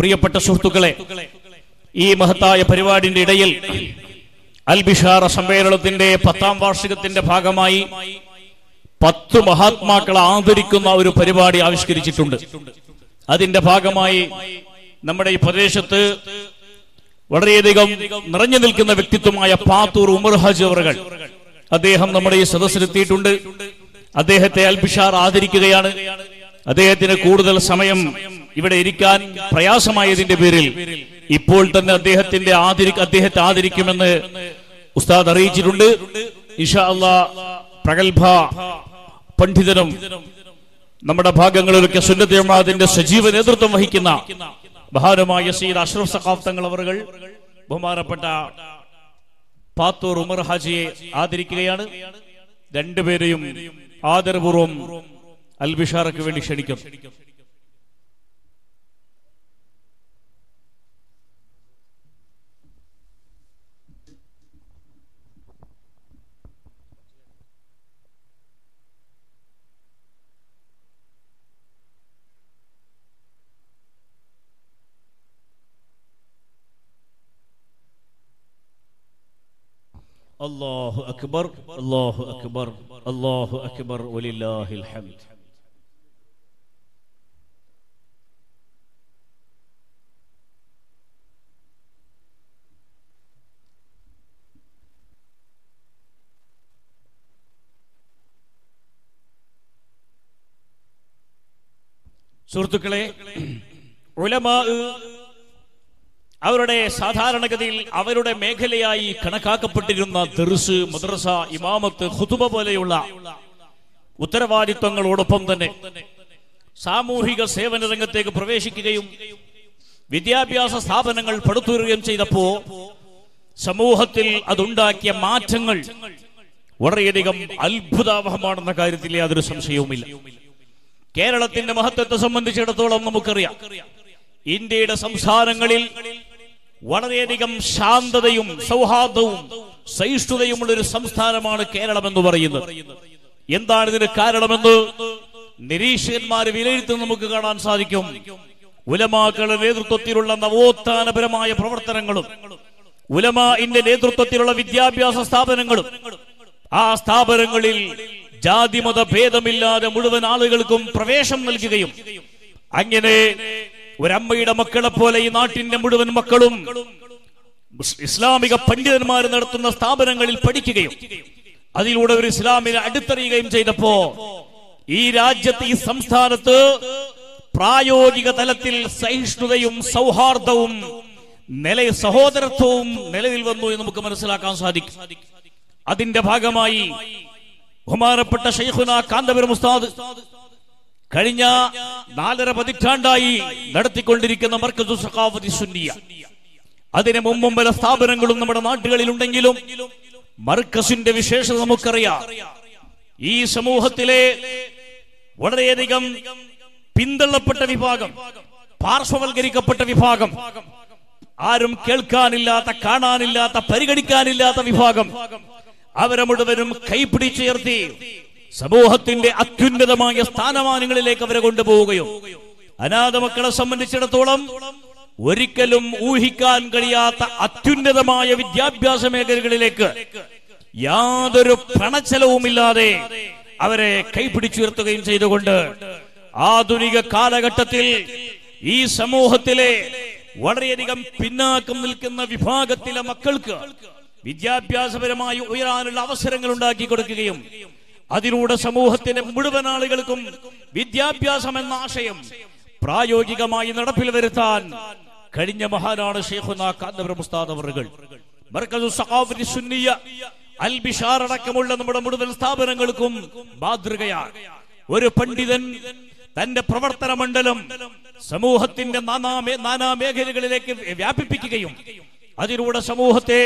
പ്രിയപ്പെട്ട സുഹൃത്തുക്കളെ ഈ മഹത്തായ പരിപാടിന്റെ ഇടയിൽ അൽബിഷാറ സമ്മേളനത്തിന്റെ പത്താം വാർഷികത്തിന്റെ ഭാഗമായി പത്ത് മഹാത്മാക്കളെ ആദരിക്കുന്ന ഒരു പരിപാടി ആവിഷ്കരിച്ചിട്ടുണ്ട്. അതിന്റെ ഭാഗമായി നമ്മുടെ ഈ പ്രദേശത്ത് വളരെയധികം നിറഞ്ഞു നിൽക്കുന്ന വ്യക്തിത്വമായ പാത്തൂർ ഉമർ ഹാജ് അവറുകൾ അദ്ദേഹം നമ്മുടെ ഈ സദസ്സിലെത്തിയിട്ടുണ്ട്. അദ്ദേഹത്തെ അൽബിഷാർ ആദരിക്കുകയാണ്. അദ്ദേഹത്തിന് കൂടുതൽ സമയം ഇവിടെ ഇരിക്കാൻ പ്രയാസമായതിന്റെ പേരിൽ ഇപ്പോൾ തന്നെ അദ്ദേഹത്തിന്റെ ആദരി അദ്ദേഹത്തെ ആദരിക്കുമെന്ന് ഉസ്താദ് അറിയിച്ചിട്ടുണ്ട്. ഇഷാ അള്ളാ പ്രഗത്ഭ പണ്ഡിതനും നമ്മുടെ ഭാഗങ്ങളിലൊക്കെ സുന്നത്ത് സജീവ നേതൃത്വം വഹിക്കുന്ന മഹാനുമായ സീദ് അഷ്റഫ് സഖാഫ് തങ്ങൾ അവർ ബഹുമാനപ്പെട്ട പാത്തൂർ ഉമർ ഹാജിയെ ആദരിക്കുകയാണ്. രണ്ടുപേരെയും ആദരപൂർവം അൽബിഷാറയ്ക്ക് വേണ്ടി ക്ഷണിക്കും അല്ലാഹു അക്ബർ അല്ലാഹു അക്ബർ അല്ലാഹു അക്ബർ വലില്ലാഹിൽ ഹംദ് സുഹൃത്തുക്കളെ ഉലമാ അവരുടെ സാധാരണഗതിയിൽ അവരുടെ മേഖലയായി കണക്കാക്കപ്പെട്ടിരുന്ന ദർസ് മദ്രസ ഇമാമത്ത് ഹുതുബ പോലെയുള്ള ഉത്തരവാദിത്വങ്ങളോടൊപ്പം തന്നെ സാമൂഹിക സേവന രംഗത്തേക്ക് പ്രവേശിക്കുകയും വിദ്യാഭ്യാസ സ്ഥാപനങ്ങൾ പടുത്തുയരുകയും ചെയ്തപ്പോ സമൂഹത്തിൽ അതുണ്ടാക്കിയ മാറ്റങ്ങൾ വളരെയധികം അത്ഭുതാവഹമാണെന്ന കാര്യത്തിൽ യാതൊരു സംശയവുമില്ല. കേരളത്തിന്റെ മഹത്വത്തെ സംബന്ധിച്ചിടത്തോളം നമുക്കറിയാം. ഇന്ത്യയുടെ സംസ്ഥാനങ്ങളിൽ വളരെയധികം ശാന്തതയും സൗഹാർദ്ദവും സഹിഷ്ണുതയുമുള്ള ഒരു സംസ്ഥാനമാണ് കേരളം എന്ന് പറയുന്നത്. എന്താണ് ഇതിന് കാരണമെന്ന് നിരീക്ഷകന്മാര് വിലയിരുത്തി നമുക്ക് കാണാൻ സാധിക്കും. ഉലമാക്കളുടെ നേതൃത്വത്തിലുള്ള നവോത്ഥാനപരമായ പ്രവർത്തനങ്ങളും ഉലമാന്റെ നേതൃത്വത്തിലുള്ള വിദ്യാഭ്യാസ സ്ഥാപനങ്ങളും ആ സ്ഥാപനങ്ങളിൽ ജാതിമത ഭേദമില്ലാതെ മുഴുവൻ ആളുകൾക്കും പ്രവേശം നൽകുകയും അങ്ങനെ ഒരമ്മയുടെ മക്കളെ പോലെ ഈ നാട്ടിന്റെ മുഴുവൻ മക്കളും ഇസ്ലാമിക പണ്ഡിതന്മാർ നടത്തുന്ന സ്ഥാപനങ്ങളിൽ പഠിക്കുകയും അതിലൂടെ ഒരു ഇസ്ലാമിനെ അടുത്തറിയുകയും ചെയ്തപ്പോ ഈ രാജ്യത്ത് ഈ സംസ്ഥാനത്ത് പ്രായോഗിക തലത്തിൽ സഹിഷ്ണുതയും സൗഹാർദ്ദവും നില സഹോദരത്വവും നിലവിൽ വന്നു എന്ന് നമുക്ക് മനസ്സിലാക്കാൻ സാധിക്കും. അതിന്റെ ഭാഗമായി ബഹുമാനപ്പെട്ട ഷെയ്ഖുന കാന്തപുരം ഉസ്താദ് കഴിഞ്ഞ നാലര പതിറ്റാണ്ടായി നടത്തിക്കൊണ്ടിരിക്കുന്ന മർക്കസു സഖാഫതി സുന്നിയ. അതിന് മുമ്പും പല സ്ഥാപനങ്ങളും നമ്മുടെ നാട്ടുകളിൽ ഉണ്ടെങ്കിലും മർക്കസിന്റെ വിശേഷത നമുക്കറിയാം. ഈ സമൂഹത്തിലെ വളരെയധികം പിന്തള്ളപ്പെട്ട വിഭാഗം പാർശ്വവൽക്കരിക്കപ്പെട്ട വിഭാഗം ആരും കേൾക്കാനില്ലാത്ത കാണാനില്ലാത്ത പരിഗണിക്കാനില്ലാത്ത വിഭാഗം അവരെ മുഴുവനും കൈപിടിച്ചുയർത്തി സമൂഹത്തിന്റെ അത്യുന്നതമായ സ്ഥാനമാനങ്ങളിലേക്ക് അവരെ കൊണ്ടുപോവുകയും അനാഥ മക്കളെ സംബന്ധിച്ചിടത്തോളം ഒരിക്കലും ഊഹിക്കാൻ കഴിയാത്ത അത്യുന്നതമായ വിദ്യാഭ്യാസ മേഖലകളിലേക്ക് യാതൊരു പണച്ചെലവുമില്ലാതെ അവരെ കൈപിടിച്ചുയർത്തുകയും ചെയ്തുകൊണ്ട് ആധുനിക കാലഘട്ടത്തിൽ ഈ സമൂഹത്തിലെ വളരെയധികം പിന്നാക്കം നിൽക്കുന്ന വിഭാഗത്തിലെ മക്കൾക്ക് വിദ്യാഭ്യാസപരമായി ഉയരാനുള്ള അവസരങ്ങൾ ഉണ്ടാക്കി കൊടുക്കുകയും അതിലൂടെ സമൂഹത്തിന്റെ മുഴുവൻ ആളുകൾക്കും വിദ്യാഭ്യാസം എന്ന ആശയം പ്രായോഗികമായി നടപ്പിൽ വരുത്താൻ കഴിഞ്ഞ മഹാനാണ് സുന്നിയ അൽ അടക്കമുള്ള നമ്മുടെ മുഴുവൻ സ്ഥാപനങ്ങൾക്കും മാതൃകയാണ്. ഒരു പണ്ഡിതൻ തന്റെ പ്രവർത്തന മണ്ഡലം സമൂഹത്തിന്റെ നാനാ മേഖലകളിലേക്ക് വ്യാപിപ്പിക്കുകയും അതിലൂടെ സമൂഹത്തെ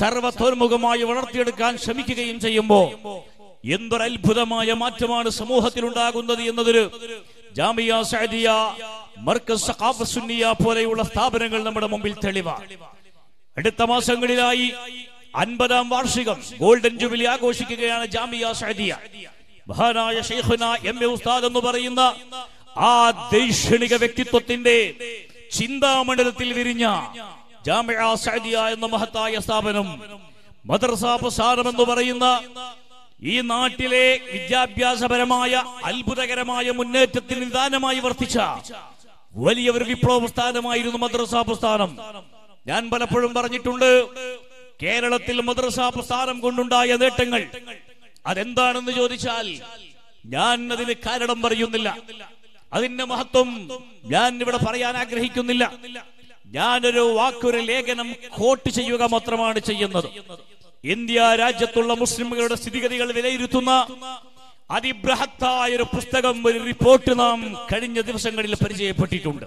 സർവത്തോന്മുഖമായി വളർത്തിയെടുക്കാൻ ശ്രമിക്കുകയും ചെയ്യുമ്പോൾ എന്തൊരു അത്ഭുതമായ മാറ്റമാണ് സമൂഹത്തിൽ ഉണ്ടാകുന്നത് എന്നതൊരു ജാമിയ സഅദിയ മർക്കസ് സഖാഫ സുന്നിയ പോലെയുള്ള സ്ഥാപനങ്ങൾ നമ്മുടെ മുമ്പിൽ തെളിവാണ്. അടുത്ത മാസങ്ങളിലായി അൻപതാം വാർഷികം ഗോൾഡൻ ജൂബിലി ആഘോഷിക്കുകയാണ് ജാമിയ സഅദിയ. മഹാനായ ഷെയ്ഖുന എം എ ഉസ്താദ് എന്ന് പറയുന്ന ആ ദൈക്ഷണിക വ്യക്തിത്വത്തിന്റെ ചിന്താമണ്ഡലത്തിൽ വിരിഞ്ഞ ജാമിഅ എന്ന മഹത്തായ സ്ഥാപനം മദ്രസ പ്രസ്ഥാനം എന്ന് പറയുന്ന ഈ നാട്ടിലെ വിദ്യാഭ്യാസപരമായ അത്ഭുതകരമായ മുന്നേറ്റത്തിന് നിദാനമായി വർത്തിച്ച വലിയ ഒരു വിപ്ലവ പ്രസ്ഥാനമായിരുന്നു പ്രസ്ഥാനം. ഞാൻ പലപ്പോഴും പറഞ്ഞിട്ടുണ്ട് കേരളത്തിൽ മദ്രസ പ്രസ്ഥാനം കൊണ്ടുണ്ടായ നേട്ടങ്ങൾ അതെന്താണെന്ന് ചോദിച്ചാൽ ഞാൻ അതിന് കാരണം പറയുന്നില്ല. അതിന്റെ മഹത്വം ഞാൻ ഇവിടെ പറയാൻ ആഗ്രഹിക്കുന്നില്ല. ഞാനൊരു വാക്കൊരു ലേഖനം കോട്ട് ചെയ്യുക മാത്രമാണ് ചെയ്യുന്നത്. ഇന്ത്യ രാജ്യത്തുള്ള മുസ്ലിമുകളുടെ സ്ഥിതിഗതികൾ വിലയിരുത്തുന്ന അതിബൃഹത്തായ ഒരു പുസ്തകം ഒരു റിപ്പോർട്ട് നാം കഴിഞ്ഞ ദിവസങ്ങളിൽ പരിചയപ്പെട്ടിട്ടുണ്ട്.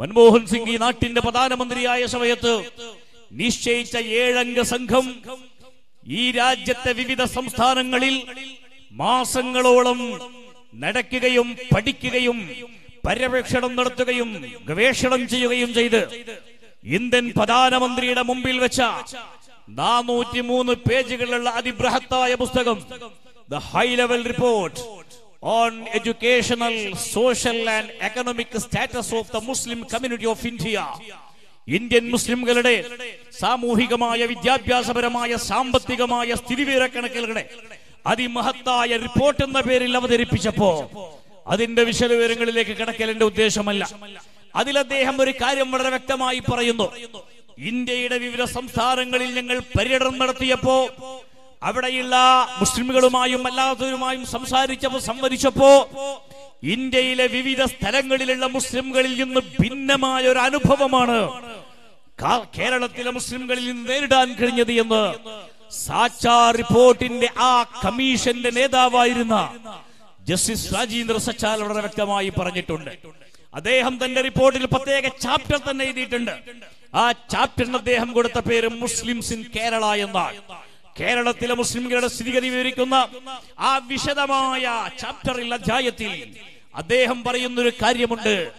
മൻമോഹൻ സിംഗ് ഈ നാട്ടിന്റെ പ്രധാനമന്ത്രിയായ സമയത്ത് നിശ്ചയിച്ച ഏഴംഗ സംഘം ഈ രാജ്യത്തെ വിവിധ സംസ്ഥാനങ്ങളിൽ മാസങ്ങളോളം നടക്കുകയും പഠിക്കുകയും പര്യവേക്ഷണം നടത്തുകയും ഗവേഷണം ചെയ്യുകയും ചെയ്ത് ഇന്ത്യൻ പ്രധാനമന്ത്രിയുടെ മുമ്പിൽ വെച്ച നാനൂറ്റി മൂന്ന് പേജുകളുള്ള അതിബൃഹത്തായ പുസ്തകം the high level report on educational social and economic status of the Muslim community of India Indian മുസ്ലിംകളുടെ സാമൂഹികമായ വിദ്യാഭ്യാസപരമായ സാമ്പത്തികമായ സ്ഥിതിവിവരക്കണക്കുകളുടെ അതിമഹത്തായ റിപ്പോർട്ട് എന്ന പേരിൽ അവതരിപ്പിച്ചപ്പോ അതിന്റെ വിശദവിവരങ്ങളിലേക്ക് കിടക്കൽ ഉദ്ദേശമല്ല. അതിൽ അദ്ദേഹം ഒരു കാര്യം വളരെ വ്യക്തമായി പറയുന്നു. ഇന്ത്യയുടെ വിവിധ സംസ്ഥാനങ്ങളിൽ ഞങ്ങൾ പര്യടനം നടത്തിയപ്പോ അവിടെയുള്ള മുസ്ലിമുകളുമായും അല്ലാത്തവരുമായും സംസാരിച്ചപ്പോ സംവദിച്ചപ്പോ ഇന്ത്യയിലെ വിവിധ സ്ഥലങ്ങളിലുള്ള മുസ്ലിംകളിൽ നിന്ന് ഭിന്നമായ ഒരു അനുഭവമാണ് കേരളത്തിലെ മുസ്ലിംകളിൽ നിന്ന് നേരിടാൻ കഴിഞ്ഞത് എന്ന്. സാച്ചാ റിപ്പോർട്ടിന്റെ ആ കമ്മീഷന്റെ നേതാവായിരുന്ന ജസ്റ്റിസ് രാജീന്ദ്ര സച്ചാൽ വളരെ വ്യക്തമായി പറഞ്ഞിട്ടുണ്ട്. അദ്ദേഹം തന്റെ റിപ്പോർട്ടിൽ പ്രത്യേക ചാപ്റ്റർ തന്നെ എഴുതിയിട്ടുണ്ട്. ആ ചാപ്റ്ററിന് അദ്ദേഹം കൊടുത്ത പേര് മുസ്ലിംസ് ഇൻ കേരള എന്നാണ്. കേരളത്തിലെ മുസ്ലിംകളുടെ സ്ഥിതിഗതി വിവരിക്കുന്ന ആ വിശദമായ ചാപ്റ്ററിൽ അധ്യായത്തിൽ അദ്ദേഹം പറയുന്നൊരു കാര്യമുണ്ട്.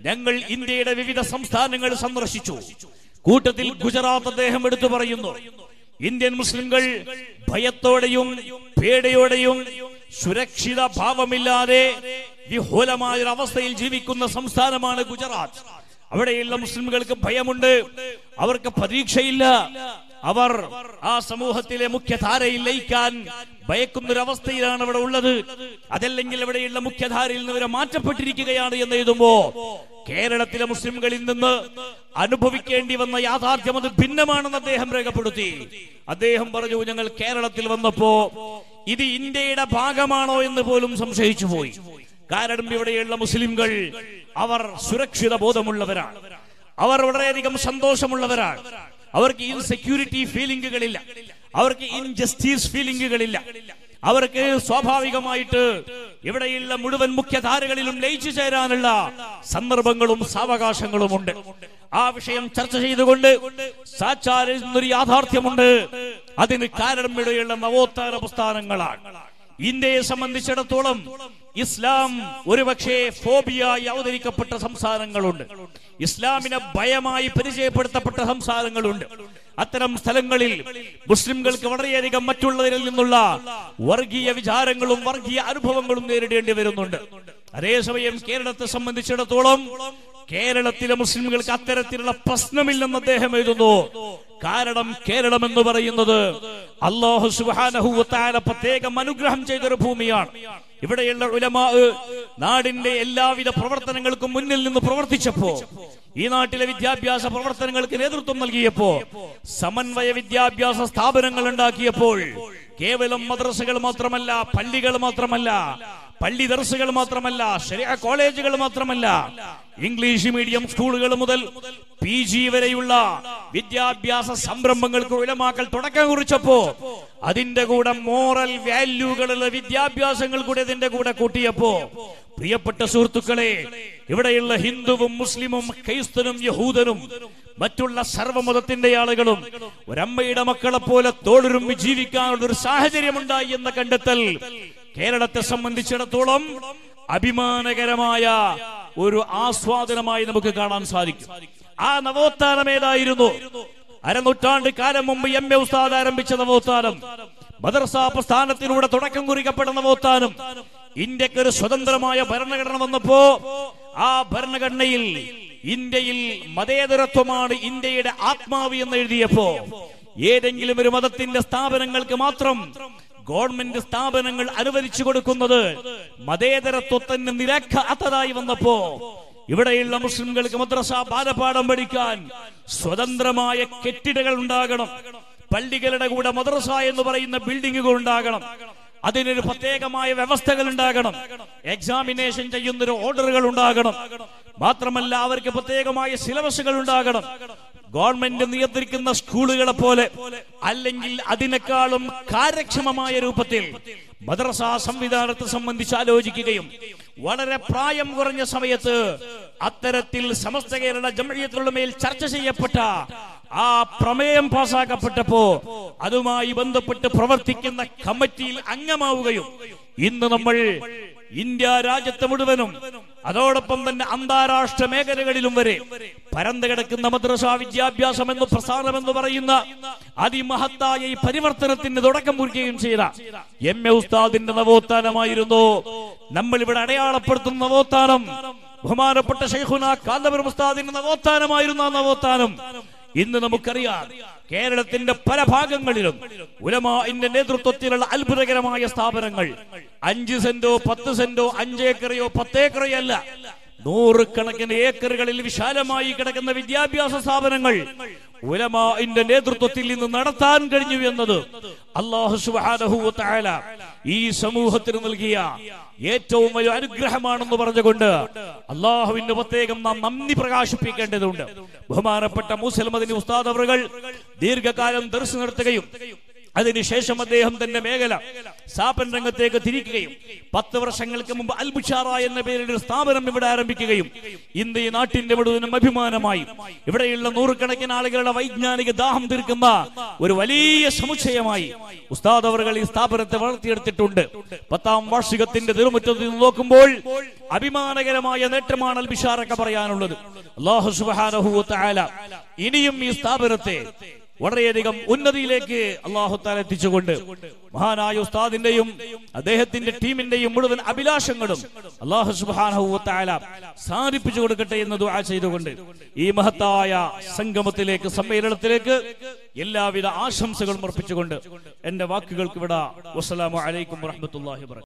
ഞങ്ങൾ ഇന്ത്യയുടെ വിവിധ സംസ്ഥാനങ്ങൾ സന്ദർശിച്ചു. കൂട്ടത്തിൽ ഗുജറാത്ത് അദ്ദേഹം എടുത്തു പറയുന്നു. ഇന്ത്യൻ മുസ്ലിംകൾ ഭയത്തോടെയും പേടിയോടെയും സുരക്ഷിത ഭാവമില്ലാതെ വിഹുലമായ ഒരു അവസ്ഥയിൽ ജീവിക്കുന്ന സംസ്ഥാനമാണ് ഗുജറാത്ത്. അവിടെയുള്ള മുസ്ലിംകൾക്ക് ഭയമുണ്ട്. അവർക്ക് പ്രതീക്ഷയില്ല. അവർ ആ സമൂഹത്തിലെ മുഖ്യധാരയിൽ ലയിക്കാൻ ഭയക്കുന്നൊരവസ്ഥയിലാണ് അവിടെ ഉള്ളത്. അതല്ലെങ്കിൽ അവിടെയുള്ള മുഖ്യധാരയിൽ നിന്ന് ഇവരെ മാറ്റപ്പെട്ടിരിക്കുകയാണ് എന്ന് എഴുതുമ്പോ കേരളത്തിലെ മുസ്ലിംകളിൽ നിന്ന് അനുഭവിക്കേണ്ടി വന്ന യാഥാർത്ഥ്യം അത് ഭിന്നമാണെന്ന് അദ്ദേഹം രേഖപ്പെടുത്തി. അദ്ദേഹം പറഞ്ഞു ഞങ്ങൾ കേരളത്തിൽ വന്നപ്പോ ഇത് ഇന്ത്യയുടെ ഭാഗമാണോ എന്ന് പോലും സംശയിച്ചു പോയി. കാരണം ഇവിടെയുള്ള മുസ്ലിംകൾ അവർ സുരക്ഷിത ബോധമുള്ളവരാണ്. അവർ വളരെയധികം സന്തോഷമുള്ളവരാണ്. അവർക്ക് ഇൻസെക്യൂരിറ്റി ഫീലിംഗുകളില്ല അവർക്ക് ഇൻജസ്റ്റിസ് ഫീലിംഗുകളില്ല അവർക്ക് സ്വാഭാവികമായിട്ട് ഇവിടെയുള്ള മുഴുവൻ മുഖ്യധാരകളിലും ലയിച്ചു ചേരാനുള്ള സന്ദർഭങ്ങളും സാവകാശങ്ങളും ഉണ്ട് ആ വിഷയം ചർച്ച ചെയ്തുകൊണ്ട് നിന്നൊരു യാഥാർത്ഥ്യമുണ്ട്. അതിന് കാരണം ഇടയുള്ള നവോത്ഥാന പ്രസ്ഥാനങ്ങളാണ്. ഇന്ത്യയെ സംബന്ധിച്ചിടത്തോളം ഇസ്ലാം ഒരുപക്ഷെ ഫോബിയായി അവതരിക്കപ്പെട്ട സംസ്ഥാനങ്ങളുണ്ട്. ഇസ്ലാമിനെ ഭയമായി പരിചയപ്പെടുത്തപ്പെട്ട സംസ്ഥാനങ്ങളുണ്ട്. അത്തരം സ്ഥലങ്ങളിൽ മുസ്ലിംകൾക്ക് വളരെയധികം മറ്റുള്ളവരിൽ നിന്നുള്ള വർഗീയ വിചാരങ്ങളും വർഗീയ അനുഭവങ്ങളും നേരിടേണ്ടി വരുന്നുണ്ട്. അതേസമയം കേരളത്തെ സംബന്ധിച്ചിടത്തോളം കേരളത്തിലെ മുസ്ലിംകൾക്ക് അത്തരത്തിലുള്ള പ്രശ്നമില്ലെന്ന് അദ്ദേഹം എഴുതുന്നു. കാരണം കേരളം എന്ന് പറയുന്നത് അള്ളാഹു സുബാനഹുവത്തായ പ്രത്യേകം അനുഗ്രഹം ചെയ്തൊരു ഭൂമിയാണ്. ഇവിടെയുള്ള ഉലമാ നാടിന്റെ എല്ലാവിധ പ്രവർത്തനങ്ങൾക്കും മുന്നിൽ നിന്ന് പ്രവർത്തിച്ചപ്പോ ഈ നാട്ടിലെ വിദ്യാഭ്യാസ പ്രവർത്തനങ്ങൾക്ക് നേതൃത്വം നൽകിയപ്പോ സമന്വയ വിദ്യാഭ്യാസ സ്ഥാപനങ്ങൾ ഉണ്ടാക്കിയപ്പോൾ കേവലം മദ്രസകൾ മാത്രമല്ല പള്ളികൾ മാത്രമല്ല പള്ളി ദർസുകൾ മാത്രമല്ല ശരിയ കോളേജുകൾ മാത്രമല്ല ഇംഗ്ലീഷ് മീഡിയം സ്കൂളുകൾ മുതൽ പി ജി വരെയുള്ള വിദ്യാഭ്യാസ സംരംഭങ്ങൾക്ക് ഉലമാക്കൾ തുടക്കം കുറിച്ചപ്പോ അതിന്റെ കൂടെ മോറൽ വാല്യൂകളുള്ള വിദ്യാഭ്യാസങ്ങൾ കൂടെ ഇതിന്റെ കൂടെ കൂട്ടിയപ്പോ പ്രിയപ്പെട്ട സുഹൃത്തുക്കളെ ഇവിടെയുള്ള ഹിന്ദുവും മുസ്ലിമും ക്രൈസ്തനും യഹൂദനും മറ്റുള്ള സർവമതത്തിന്റെ ആളുകളും ഒരമ്മയുടെ മക്കളെ പോലെ തോളുരുമ്പി ജീവിക്കാനുള്ള ഒരു സാഹചര്യമുണ്ടായി എന്ന കണ്ടെത്തൽ കേരളത്തെ സംബന്ധിച്ചിടത്തോളം അഭിമാനകരമായ ഒരു ആസ്വാദനമായി നമുക്ക് കാണാൻ സാധിക്കും. ആ നവോത്ഥാനം ഏതായിരുന്നു? അരനൂറ്റാണ്ട് കാലം മുമ്പ് എം എ ഉസ്താദ് ആരംഭിച്ച നവോത്ഥാനം. മദർസ പ്രസ്ഥാനത്തിലൂടെ തുടക്കം കുറിക്കപ്പെട്ട നവോത്ഥാനം. ഇന്ത്യയ്ക്ക് ഒരു സ്വതന്ത്രമായ ഭരണഘടന വന്നപ്പോ ആ ഭരണഘടനയിൽ ഇന്ത്യയിൽ മതേതരത്വമാണ് ഇന്ത്യയുടെ ആത്മാവ് എന്ന് എഴുതിയപ്പോ ഏതെങ്കിലും ഒരു മതത്തിന്റെ സ്ഥാപനങ്ങൾക്ക് മാത്രം ഗവൺമെന്റ് സ്ഥാപനങ്ങൾ അനുവദിച്ചു കൊടുക്കുന്നത്. മതേതരത്വത്തിന് നിരക്കാത്തതായി വന്നപ്പോ ഇവിടെയുള്ള മുസ്ലിംകൾക്ക് മദ്രസ ബാലപാഠം പഠിക്കാൻ സ്വതന്ത്രമായ കെട്ടിടങ്ങൾ ഉണ്ടാകണം. പള്ളികളുടെ കൂടെ മദ്രസ എന്ന് പറയുന്ന ബിൽഡിങ്ങുകൾ ഉണ്ടാകണം. അതിനൊരു പ്രത്യേകമായ വ്യവസ്ഥകൾ ഉണ്ടാകണം. എക്സാമിനേഷൻ ചെയ്യുന്നൊരു ഓർഡറുകൾ ഉണ്ടാകണം. മാത്രമല്ല അവർക്ക് പ്രത്യേകമായ സിലബസുകൾ ഉണ്ടാകണം. ഗവൺമെന്റ് നിയന്ത്രിക്കുന്ന സ്കൂളുകളെ പോലെ അല്ലെങ്കിൽ അതിനേക്കാളും കാര്യക്ഷമമായ രൂപത്തിൽ മദ്രസ സംവിധാനത്തെ സംബന്ധിച്ച് ആലോചിക്കുകയും വളരെ പ്രായം കുറഞ്ഞ സമയത്ത് അത്തരത്തിൽ സമസ്ത കേരള ജമഴിയത്തിലുള്ള മേൽ ചർച്ച ചെയ്യപ്പെട്ട ആ പ്രമേയം പാസാക്കപ്പെട്ടപ്പോ അതുമായി ബന്ധപ്പെട്ട് പ്രവർത്തിക്കുന്ന കമ്മിറ്റിയിൽ അംഗമാവുകയും ഇന്ന് നമ്മൾ ഇന്ത്യ രാജ്യത്ത് മുഴുവനും അതോടൊപ്പം തന്നെ അന്താരാഷ്ട്ര മേഖലകളിലും വരെ പരന്നു കിടക്കുന്ന മദ്രസ വിദ്യാഭ്യാസം എന്ന് പ്രസ്ഥാനം എന്ന് പറയുന്ന അതിമഹത്തായ ഈ പരിവർത്തനത്തിന് തുടക്കം കുറിക്കുകയും ചെയ്ത എം എ ഉസ്താദിന്റെ നവോത്ഥാനമായിരുന്നു. നമ്മൾ ഇവിടെ അടയാളപ്പെടുത്തുന്ന നവോത്ഥാനം. ബഹുമാനപ്പെട്ട ഷെയ്ഖുന കാന്തപുരം ഉസ്താദിന്റെ നവോത്ഥാനമായിരുന്നു ആ നവോത്ഥാനം. ഇന്ന് നമുക്കറിയാം കേരളത്തിന്റെ പല ഭാഗങ്ങളിലും ഉലമാന്റെ നേതൃത്വത്തിലുള്ള അത്ഭുതകരമായ സ്ഥാപനങ്ങൾ അഞ്ച് സെന്റോ പത്ത് സെന്റോ അഞ്ചേക്കറയോ പത്തേക്കറയോ അല്ല. നൂറുകണക്കിന് ഏക്കറുകളിൽ വിശാലമായി കിടക്കുന്ന വിദ്യാഭ്യാസ സ്ഥാപനങ്ങൾ ഉലമാന്റെ നേതൃത്വത്തിൽ നിന്ന് നടത്താൻ കഴിഞ്ഞു എന്നത് അള്ളാഹു ഈ സമൂഹത്തിന് നൽകിയ ഏറ്റവും വലിയ അനുഗ്രഹമാണെന്ന് പറഞ്ഞുകൊണ്ട് അള്ളാഹുവിന്റെ പ്രത്യേകം നാം നന്ദി പ്രകാശിപ്പിക്കേണ്ടതുണ്ട്. ബഹുമാനപ്പെട്ട മുസൽമദിനി ഉസ്താദ് അവറുകൾ ദീർഘകാലം ദർശനം നടത്തുകയും അതിനുശേഷം അദ്ദേഹം തന്റെ മേഖല സ്ഥാപന രംഗത്തേക്ക് തിരിക്കുകയും പത്ത് വർഷങ്ങൾക്ക് മുമ്പ് അൽബുഷാറ എന്ന പേരിൽ ഒരു സ്ഥാപനം ഇവിടെ ആരംഭിക്കുകയും ഇന്ന് ഈ നാട്ടിന്റെ മുഴുവനും അഭിമാനമായി ഇവിടെയുള്ള നൂറുകണക്കിന് ആളുകളുടെ വൈജ്ഞാനിക ദാഹം തീർക്കുന്ന ഒരു വലിയ സമുച്ചയമായി ഉസ്താദ് അവർകൾ ഈ സ്ഥാപനത്തെ വളർത്തിയെടുത്തിട്ടുണ്ട്. പത്താം വാർഷികത്തിന്റെ തിരുമുറ്റത്തിൽ നോക്കുമ്പോൾ അഭിമാനകരമായ നേട്ടമാണ് അൽബിഷാറൊക്കെ പറയാനുള്ളത്. ഇനിയും ഈ സ്ഥാപനത്തെ വളരെയധികം ഉന്നതിയിലേക്ക് അള്ളാഹു താല എത്തിച്ചുകൊണ്ട് മഹാനായ ഉസ്താദിന്റെയും അദ്ദേഹത്തിന്റെ ടീമിന്റെയും മുഴുവൻ അഭിലാഷങ്ങളും അള്ളാഹു സുബാനഹുല സാധിപ്പിച്ചു കൊടുക്കട്ടെ എന്ന് ദുആ ചെയ്തുകൊണ്ട് ഈ മഹത്തായ സംഗമത്തിലേക്ക് സമ്മേളനത്തിലേക്ക് എല്ലാവിധ ആശംസകളും അർപ്പിച്ചുകൊണ്ട് എന്റെ വാക്കുകൾക്ക് വിട. വസ്സലാമു അലൈക്കും വറഹമത്തല്ലാഹി വബറകാതുഹു